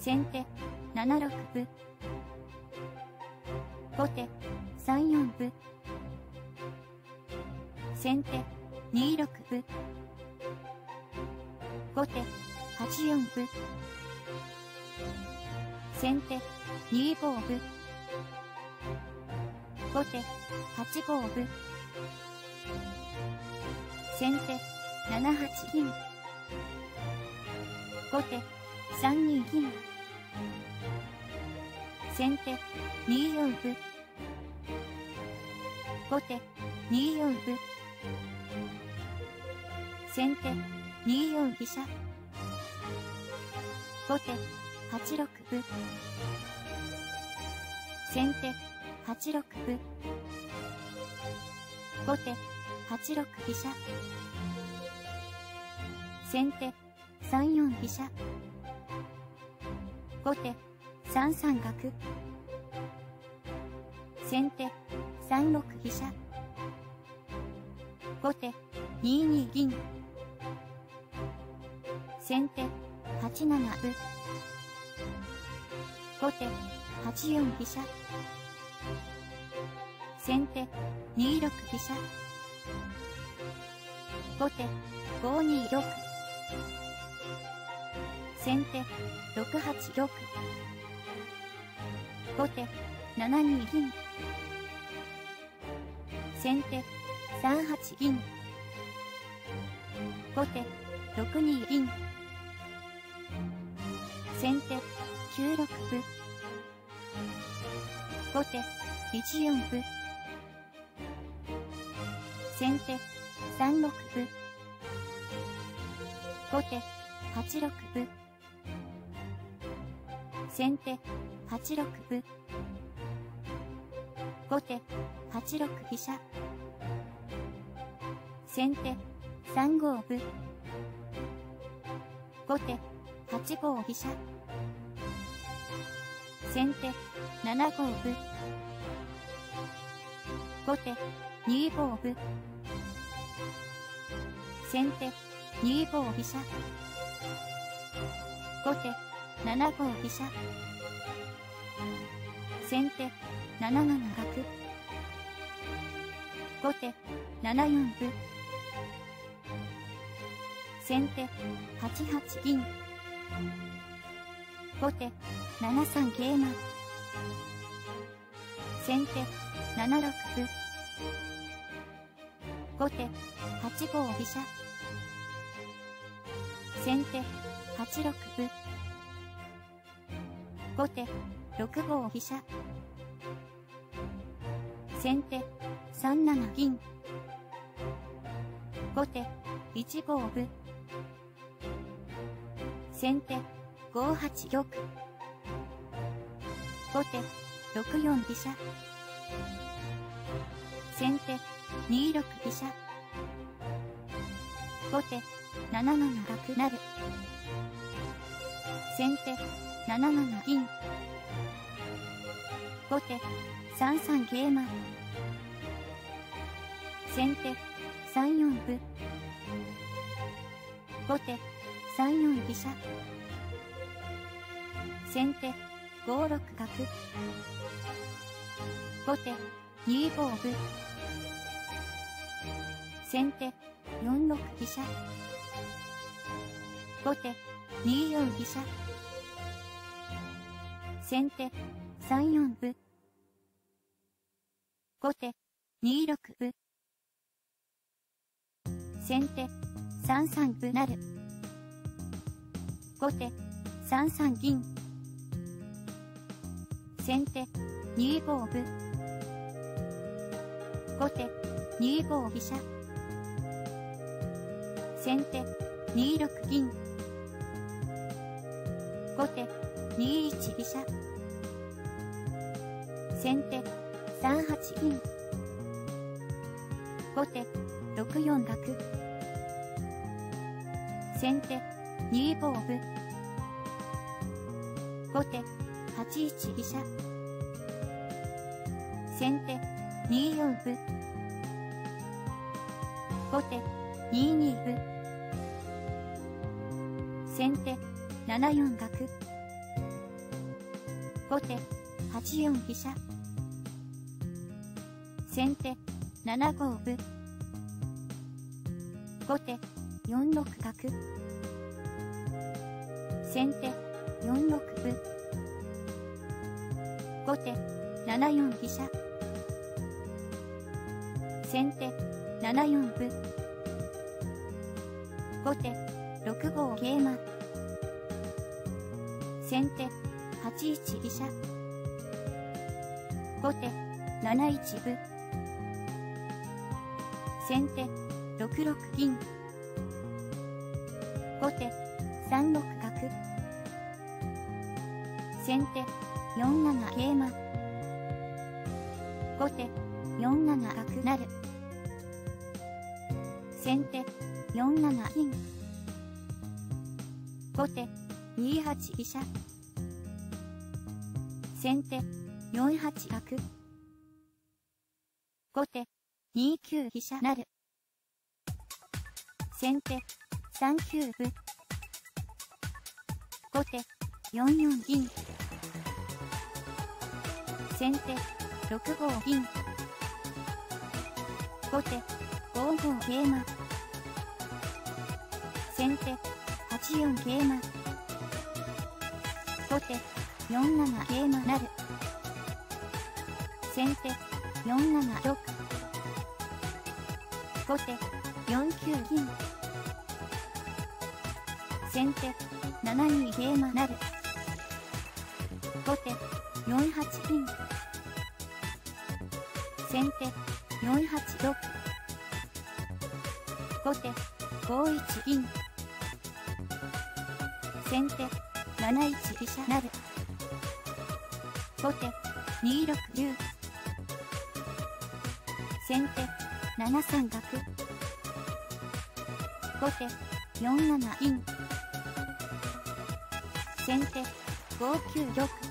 先手7六歩後手3四歩先手2六歩後手8四歩先手2五歩後手8五歩先手7八銀後手3二銀。先手2四歩。後手。2四歩。先手。2四飛車。後手。8六歩。先手。8六歩。後手。8六飛車。先手。3四飛車。後手。3三角先手3六飛車。後手2二銀。先手8七歩。後手8四飛車。先手2六飛車。後手5二玉先手6八玉後手7二銀。先手3八銀。後手6二銀。先手9六歩後手1四歩先手3六歩後手8六歩先手8六歩後手8六飛車。先手3五歩後手8五飛車先手7五歩後手2五歩先手2五飛車後手7五飛車先手7七角後手7四歩先手8八銀。後手7三桂馬。先手7六歩後手8五飛車。先手8六歩後手6五飛車。先手3七銀。後手1五歩先手5八玉後手6四飛車先手2六飛車後手7七角成先手7七銀。後手3三桂馬先手3四歩後手3四飛車。先手5六角。後手2五歩先手4六飛車。後手2四飛車。先手3四歩後手。2六歩先手。3三歩成後手。3三銀。先手。2五歩後手。2五飛車。先手。2六銀。後手。2一飛車。先手。3八銀後手6四角先手2五歩後手8一飛車。先手2四歩後手2二歩先手7四角後手8四飛車。先手7五歩。後手4六角。先手4六歩。後手7四飛車。先手7四歩。後手6五桂馬。先手8一飛車。後手7一歩。先手6六銀。後手3六角。先手4七桂馬後手4七角成先手4七金後手2八飛車先手4八角後手2九飛車成先手3九歩。後手4四銀。先手6五銀。後手5五桂馬。先手8四桂馬。後手4七桂馬成先手4七玉。後手4九銀。先手。7二桂馬成後手。4八銀。先手。4八玉後手。5一銀。先手。7一飛車成。後手。2六竜。先手。7三角。後手。4七銀先手。5九玉